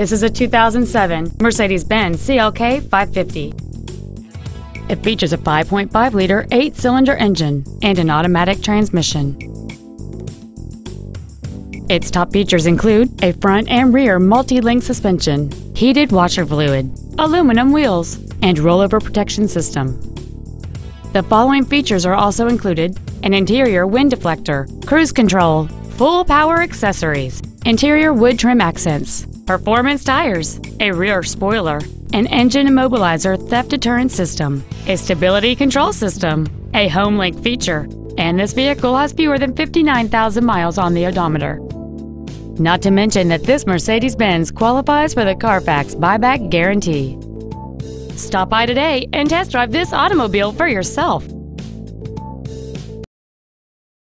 This is a 2007 Mercedes-Benz CLK 550. It features a 5.5-liter eight-cylinder engine and an automatic transmission. Its top features include a front and rear multi-link suspension, heated washer fluid, aluminum wheels, and rollover protection system. The following features are also included an interior wind deflector, cruise control, full power accessories, interior wood trim accents, performance tires, a rear spoiler, an engine immobilizer theft deterrent system, a stability control system, a HomeLink feature, and this vehicle has fewer than 59,000 miles on the odometer. Not to mention that this Mercedes-Benz qualifies for the Carfax buyback guarantee. Stop by today and test drive this automobile for yourself.